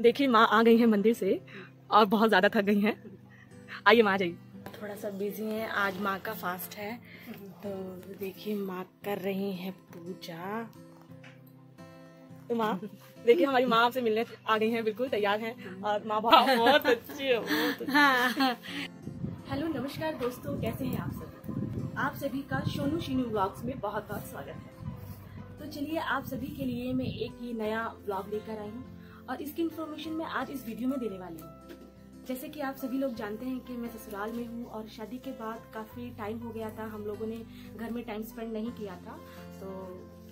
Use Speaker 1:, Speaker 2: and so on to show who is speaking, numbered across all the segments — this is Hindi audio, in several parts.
Speaker 1: देखिए माँ आ गई हैं मंदिर से और बहुत ज़्यादा थक गई हैं। आइए माँ जाइए। थोड़ा सा बिज़ी हैं। आज माँ का फास्ट है। तो देखिए माँ कर रही हैं पूजा। तो माँ देखिए हमारी माँ आपसे मिलने आ गई हैं। बिल्कुल तैयार हैं और माँ बहुत अच्छी है अच्छी।
Speaker 2: हाँ।
Speaker 1: हेलो नमस्कार दोस्तों कैसे हैं आप सब? आप सभी का सोनू शीनू ब्लॉग्स में बहुत बहुत स्वागत है। तो चलिए आप सभी के लिए मैं एक ही नया ब्लॉग लेकर आई हूँ। और इसकी इन्फॉर्मेशन मैं आज इस वीडियो में देने वाली हूँ। जैसे कि आप सभी लोग जानते हैं कि मैं ससुराल में हूँ और शादी के बाद काफ़ी टाइम हो गया था, हम लोगों ने घर में टाइम स्पेंड नहीं किया था। तो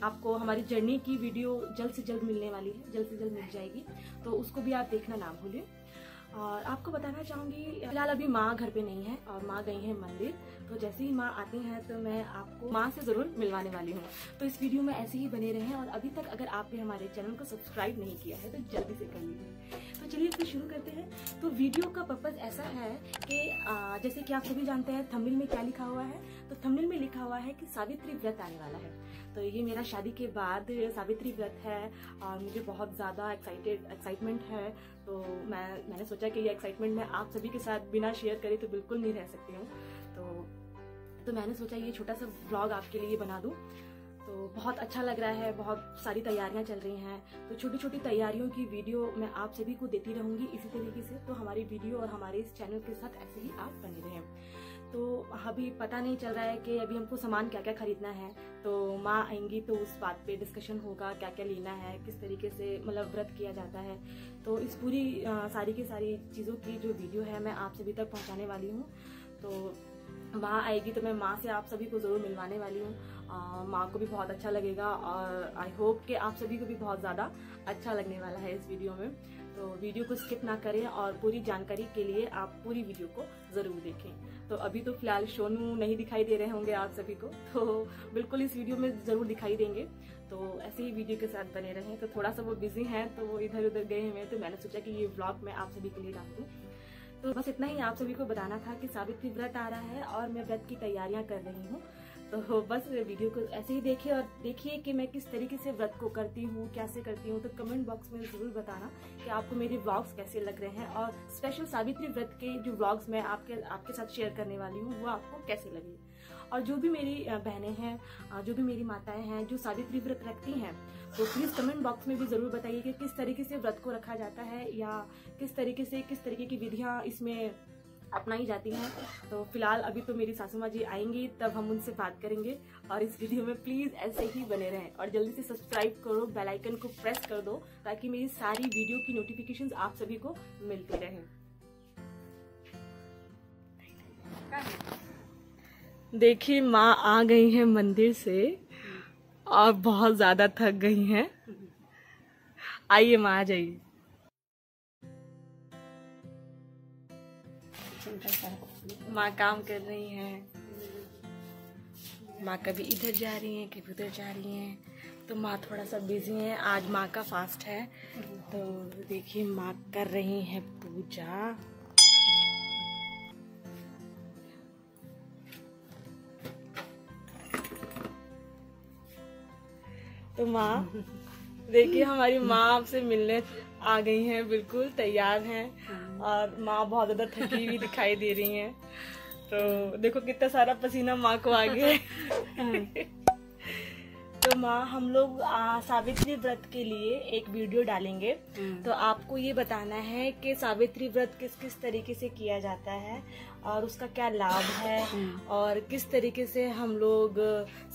Speaker 1: आपको हमारी जर्नी की वीडियो जल्द से जल्द मिलने वाली है, जल्द से जल्द मिल जाएगी। तो उसको भी आप देखना ना भूलें। और आपको बताना चाहूँगी, फ़िलहाल अभी माँ घर पे नहीं है और माँ गई है मंदिर। तो जैसे ही माँ आती हैं तो मैं आपको माँ से ज़रूर मिलवाने वाली हूँ। तो इस वीडियो में ऐसे ही बने रहें और अभी तक अगर आपने हमारे चैनल को सब्सक्राइब नहीं किया है तो जल्दी से कर लीजिए। तो चलिए फिर शुरू करते हैं। तो वीडियो का पर्पज ऐसा है कि जैसे कि आप सभी जानते हैं थंबनेल में क्या लिखा हुआ है? तो थंबनेल में लिखा हुआ है कि सावित्री व्रत आने वाला है। तो ये मेरा शादी के बाद सावित्री व्रत है और मुझे बहुत ज़्यादा एक्साइटेड एक्साइटमेंट है। तो मैं, मैंने सोचा कि ये एक्साइटमेंट मैं आप सभी के साथ बिना शेयर करे तो बिल्कुल नहीं रह सकती हूँ। तो तो मैंने सोचा ये छोटा सा ब्लॉग आपके लिए बना दूँ। तो बहुत अच्छा लग रहा है, बहुत सारी तैयारियाँ चल रही हैं। तो छोटी छोटी तैयारियों की वीडियो मैं आप सभी को देती रहूँगी इसी तरीके से। तो हमारी वीडियो और हमारे इस चैनल के साथ ऐसे ही आप बने रहें। तो अभी पता नहीं चल रहा है कि अभी हमको सामान क्या क्या खरीदना है। तो माँ आएँगी तो उस बात पे डिस्कशन होगा क्या क्या लेना है, किस तरीके से मतलब व्रत किया जाता है। तो इस पूरी सारी की सारी चीज़ों की जो वीडियो है मैं आप सभी तक पहुँचाने वाली हूँ। तो वहाँ आएगी तो मैं माँ से आप सभी को ज़रूर मिलवाने वाली हूँ। माँ को भी बहुत अच्छा लगेगा और आई होप कि आप सभी को भी बहुत ज़्यादा अच्छा लगने वाला है इस वीडियो में। तो वीडियो को स्किप ना करें और पूरी जानकारी के लिए आप पूरी वीडियो को ज़रूर देखें। तो अभी तो फ़िलहाल सोनू नहीं दिखाई दे रहे होंगे आप सभी को तो बिल्कुल इस वीडियो में ज़रूर दिखाई देंगे। तो ऐसे ही वीडियो के साथ बने रहें। तो थोड़ा सा वो बिज़ी हैं तो वो इधर उधर गए हुए तो मैंने सोचा कि ये ब्लॉग मैं आप सभी के लिए डाल दूँ। तो बस इतना ही आप सभी को बताना था कि सावित्री व्रत आ रहा है और मैं व्रत की तैयारियाँ कर रही हूँ। तो बस वीडियो को ऐसे ही देखिए और देखिए कि मैं किस तरीके से व्रत को करती हूँ, कैसे करती हूँ तो कमेंट बॉक्स में ज़रूर बताना कि आपको मेरे ब्लॉग्स कैसे लग रहे हैं और स्पेशल सावित्री व्रत के जो ब्लॉग्स मैं आपके आपके साथ शेयर करने वाली हूँ, वो आपको कैसे लगे। और जो भी मेरी बहनें हैं जो भी मेरी माताएँ हैं, जो सावित्री व्रत रखती हैं तो प्लीज़ कमेंट बॉक्स में भी ज़रूर बताइए कि किस तरीके से व्रत को रखा जाता है या किस तरीके से, किस तरीके की विधियाँ इसमें अपनाई जाती हैं। तो फ़िलहाल अभी तो मेरी सासू माँ जी आएँगी, तब हम उनसे बात करेंगे और इस वीडियो में प्लीज़ ऐसे ही बने रहें। और जल्दी से सब्सक्राइब करो बेल आइकन को प्रेस कर दो, ताकि मेरी सारी वीडियो की नोटिफिकेशंस आप सभी को मिलती रहे। देखिए, माँ आ गई हैं मंदिर से और बहुत ज़्यादा थक गई हैं। आइए माँ, आ जाइए। माँ काम कर रही हैं। माँ कभी इधर जा रही हैं, कभी उधर जा रही हैं। तो माँ थोड़ा सा बिज़ी हैं। आज माँ का फास्ट है। तो देखिए, माँ कर रही हैं पूजा। तो माँ, देखिए हमारी माँ आपसे मिलने आ गई हैं, बिल्कुल तैयार हैं और माँ बहुत ज़्यादा थकी हुई दिखाई दे रही हैं। तो देखो कितना सारा पसीना माँ को आ गया तो माँ हम लोग आ, सावित्री व्रत के लिए एक वीडियो डालेंगे। तो आपको ये बताना है कि सावित्री व्रत किस किस तरीके से किया जाता है और उसका क्या लाभ है और किस तरीके से हम लोग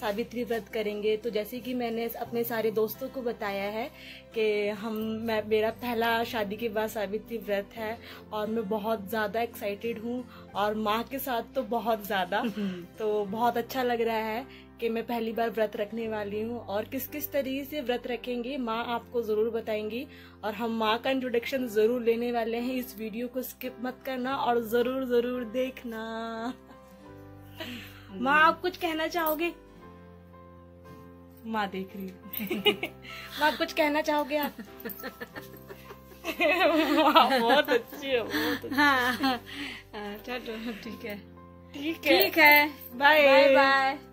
Speaker 1: सावित्री व्रत करेंगे। तो जैसे कि मैंने अपने सारे दोस्तों को बताया है कि हम मैं मेरा पहला शादी के बाद सावित्री व्रत है और मैं बहुत ज़्यादा एक्साइटेड हूँ और माँ के साथ तो बहुत ज़्यादा। तो बहुत अच्छा लग रहा है कि मैं पहली बार व्रत रखने वाली हूँ और किस किस तरीके से व्रत रखेंगे माँ आपको ज़रूर बताएँगी और हम माँ का इंट्रोडक्शन ज़रूर लेने वाले हैं। इस वीडियो को स्किप मत करना और ज़रूर ज़रूर देखना। माँ आप कुछ कहना चाहोगे? माँ देख रही माँ कुछ कहना चाहोगे आप? बहुत अच्छी है बहुत अच्छी।
Speaker 2: हाँ हाँ चलो ठीक है।
Speaker 1: ठीक है।
Speaker 2: ठीक है।
Speaker 1: Bye
Speaker 2: bye bye